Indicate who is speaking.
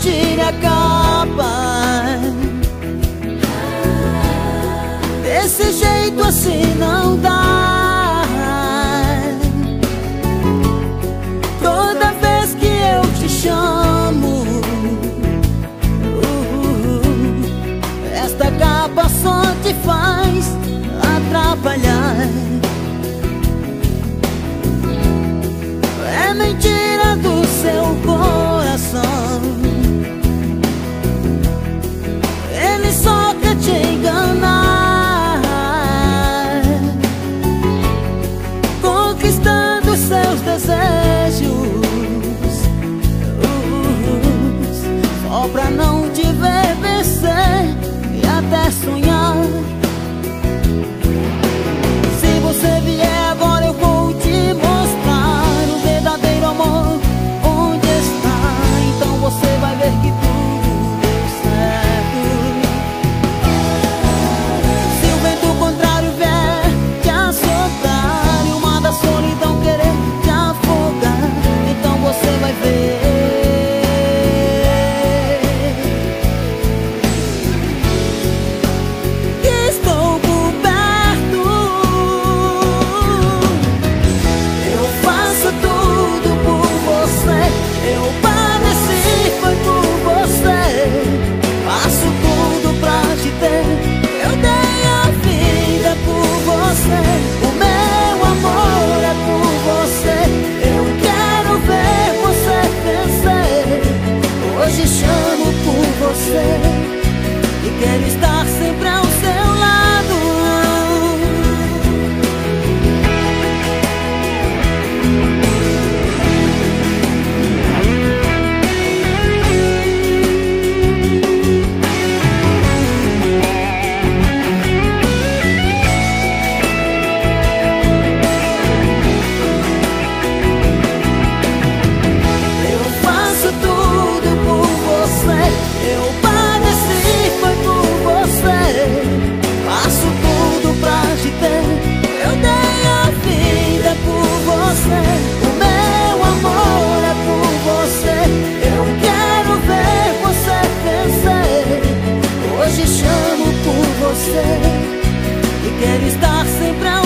Speaker 1: tire a capa. Desse jeito assim não dá pra não te ver vencer e até sonhar. chamo por você. E quero estar sempre a